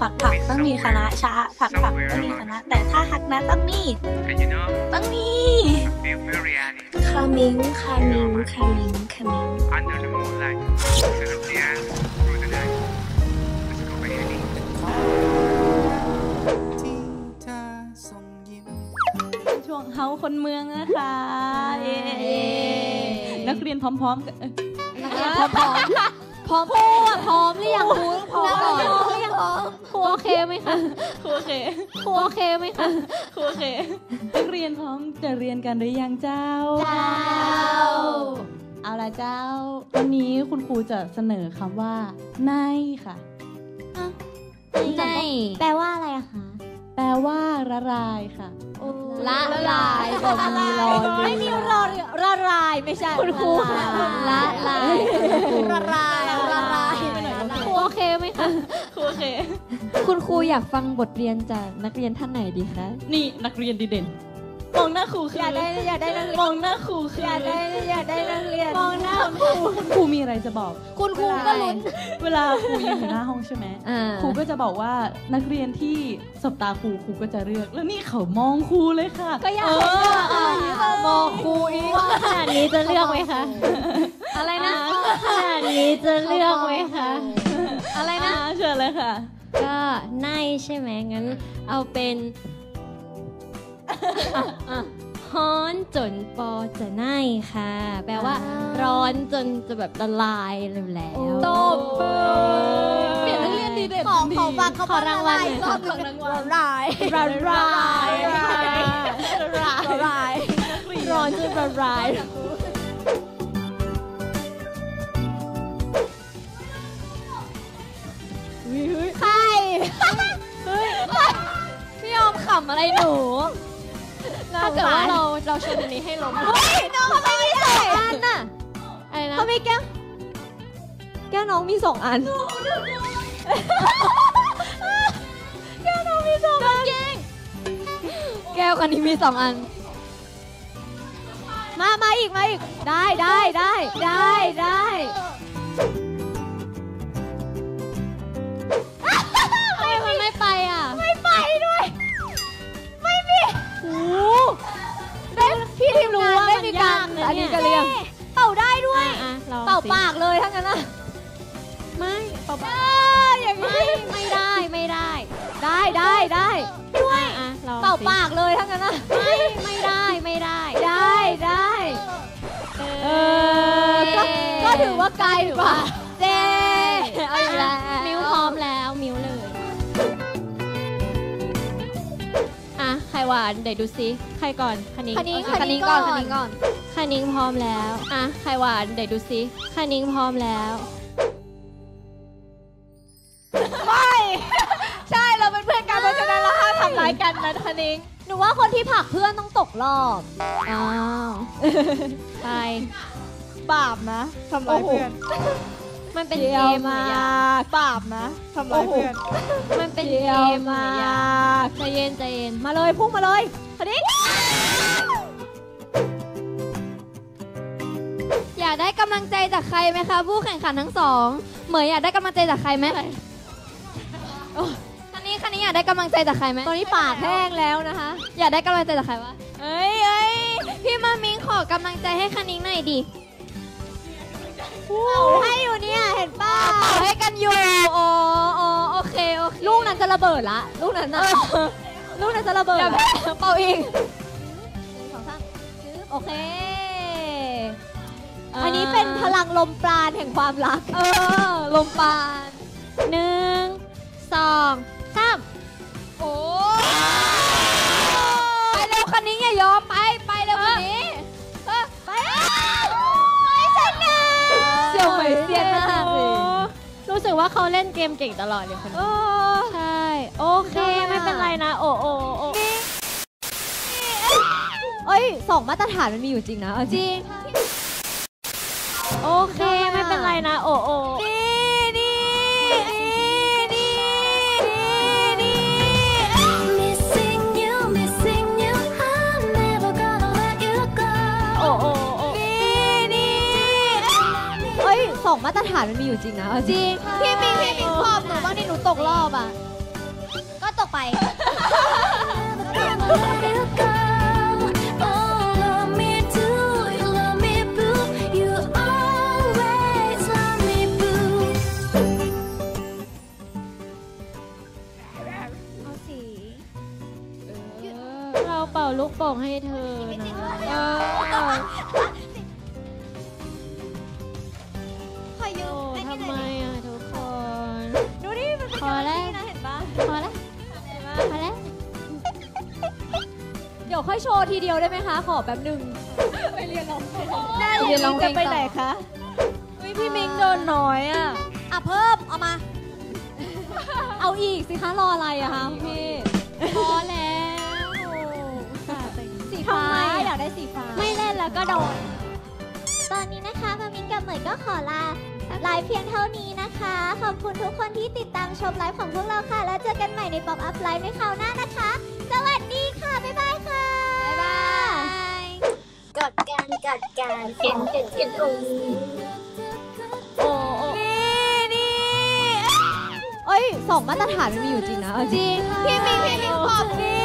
ผักผักต้องมีคณะช้าผักผักต้องมีคณะแต่ถ้าฮักนะต้องมีต้องมีคามิงคามิงคามิงคามิงช่วงเฮาคนเมืองนะคะเย้นักเรียนพร้อมๆกันเอ้ยพร้อมๆพร้อมพูดพร้อมหรือยั เคไหมคะครูโอเคครูโอเคไหมคะครูโอเคนักเรียนพร้อมจะเรียนกันหรือยังเจ้า เจ้า เอาละเจ้า วันนี้คุณครูจะเสนอคำว่าในค่ะ ใน แปลว่าอะไรอะคะ แปลว่าละลายค่ะ ละลายแบบมีรอไม่มีรอละลายไม่ใช่คุณครูละลายละลาย คไหมคะครูโอเค คุณครูอยากฟังบทเรียนจากนักเรียนท่านไหนดีคะ นี่นักเรียนดีเด่น มองหน้าครูคือออยากได้อยากได้นักเรียน มองหน้าครูคือออยากได้อยากได้นักเรียน มองหน้าครูคุณครูมีอะไรจะบอก คุณครูก็ลุ้น เวลาครูยืนอยู่หน้าห้องใช่ไหมอ่า ครูก็จะบอกว่านักเรียนที่สบตาครูครูก็จะเลือก แล้วนี่เขามองครูเลยค่ะก็อยากเอให้เลือกออะมองครูอีก ขนาดนี้จะเลือกไหมคะ อะไรนะ ขนาดนี้จะเลือกไหมคะ อะไรนะอ่าเชิญเลยค่ะ ก็ในใช่ไหมงั้น เอาเป็นฮ้อนจนปอจะในค่ะ แปลว่า ร้อนจนจะแบบละลายเลยแล้วตบเปลี่ยนนักเรียนดีเด่นของดีของฟังเขาขอรางวัลหน่อยค่ะของรางวัลละลายละลายละลายร้อนจนละลาย พี่ยอมขำอะไรหนู ถ้าเกิดว่าเราเราชวนอันนี้ให้ล้มเฮ้ยน้องเขาไม่มีสองอันน่ะอะไรนะเขาไม่แก้วแก้วน้องมีสองอัน แก้วน้องมีสองอัน แก้วคันนี้มีสองอัน มา มาอีก มาอีก ได้ได้ได้ได้ได้ อันนี้กันเรียงเป่าได้ด้วยเป่าปากเลยทั้งนั้นนะไม่เป่าปากอย่างนี้ไม่ได้ไม่ได้ได้ได้ได้ด้วยเป่าปากเลยทั้งนั้นนะไม่ไม่ได้ไม่ได้ได้ได้เออก็ก็ถือว่าไกลกว่าเจเอา หวานเดี๋ยวดูซิใครก่อนคันนิ้งคันนิ้งโอเคคันนิ้งก่อนก่อนคันนิ้งก่อนคันนิ้งพร้อมแล้วอะใครหวานเดี๋ยวดูซิคันนิ้งพร้อมแล้วใช่เราเป็นเพื่อนกันเพราะฉะนั้นเราห้ามทำร้ายกันนะคณิงหนูว่าคนที่ผลักเพื่อนต้องตกรอบอ้าวไปบาปนะทำร้ายเพื่อน มันเป็นเกมอะบาปนะทำร้ายเพื่อนมันเป็นเกมอะใจเย็นใจเย็นมาเลยพุ่งมาเลยคันนิ้งอยากได้กำลังใจจากใครไหมคะ ผู้แข่งขันทั้งสองเหมยอยากได้กำลังใจจากใครไหมโอ้คันนี้คันนี้อยากได้กำลังใจจากใครไหมตอนนี้ปากแห้งแล้วนะคะ อยากได้กำลังใจจากใครวะเอ้ยเอ้ยพี่มามิงขอกำลังใจให้คันนิ้งหน่อยดิ ให้อยู่เนี่ยเห็นป่ะให้กันอยู่โอ้โอ้โอเคโอเคลูกนั้นจะระเบิดละ ลูกนั้นนะลูกนั้นจะระเบิดเป่าอีกสองสามโอเค อันนี้เป็นพลังลมปราณแห่งความรัก เออ ลมปราณหนึ่งสอง กว่าเขาเล่นเกมเก่งตลอดเลยคนนี้ใช่ โอเค ไม่เป็นไรนะ โอ้โอ้โอ้เอ้ยสองมาตรฐานมันมีอยู่จริงนะเอาจริง โอเค ไม่เป็นไรนะ โอ้โอ้ สองมาตรฐานมันมีอยู่จริงนะเอาจริง พี่มิงพี่มิงพร้อมหนูบ้างนี่หนูตกรอบอะไป Never gonna let you go. Oh, love me too, you love me boo. You always love me boo. เอาสีเราเป่าลูกโป่งให้เธอนะเออำหไมน่อยดิอะทุกคน ดูดิมันเป็นพอแล้ว นะเห็นปะพอแล้วพอแล้วเดี๋ยวค่อยโชว์ทีเดียวได้ไหมคะ ขอแป๊บหนึ่งไปเรียนร้องเพลงได้เรียนร้องเพลงจะไปไหนต่อคะพี่มิงโดนน้อยอะอะเพิ่มเอามา เอาอีกสิคะรออะไรอะคะพี่พอแล้วสาแต่งสีฟ้าอยากได้สีฟ้า ไม่เล่นแล้วก็โดนตอนนี้นะคะมามินกับเหมยก็ขอลา ไลฟ์เพียงเท่านี้นะคะ ขอบคุณทุกคนที่ติดตามชมไลฟ์ของพวกเราค่ะ แล้วเจอกันใหม่ใน POP UP LIVE ในคราวหน้านะคะ สวัสดีค่ะ บ๊ายบายค่ะ บ๊ายบายกอดกันกอดกันเก็นเก็นเก็นโอ้โอ้โอ้นี่นี่เอ้ยสองมาตรฐานมันมีอยู่จริงนะเอาจริง พี่มิงพี่มิงขอบดี